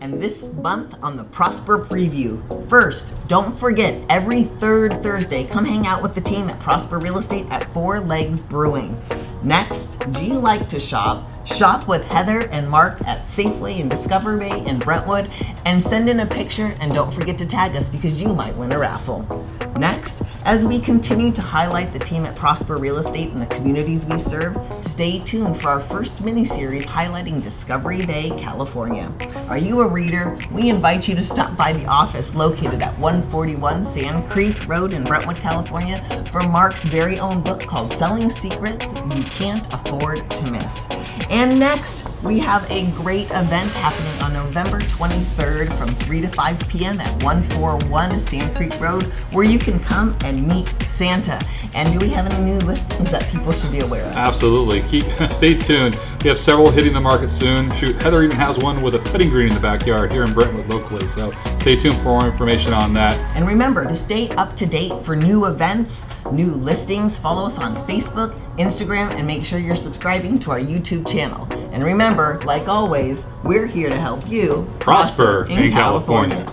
and this month on the Prosper Preview. First, don't forget every third Thursday, come hang out with the team at Prosper Real Estate at Four Legs Brewing. Next, do you like to shop? Shop with Heather and Mark at Safeway and Discovery Bay in Brentwood and send in a picture and don't forget to tag us because you might win a raffle. Next, as we continue to highlight the team at Prosper Real Estate and the communities we serve, stay tuned for our first mini-series highlighting Discovery Bay, California. Are you a reader? We invite you to stop by the office located at 141 Sand Creek Road in Brentwood, California for Mark's very own book called Selling Secrets You Can't Afford to Miss. And next, we have a great event happening on November 23rd from 3 to 5 p.m. at 141 Sand Creek Road where you can come and meet Santa. And do we have any new listings that people should be aware of? Absolutely. Keep stay tuned. We have several hitting the market soon. Shoot, Heather even has one with a putting green in the backyard here in Brentwood locally. So stay tuned for more information on that. And remember to stay up to date for new events, new listings. Follow us on Facebook, Instagram, and make sure you're subscribing to our YouTube channel. And remember, like always, we're here to help you Prosper in California.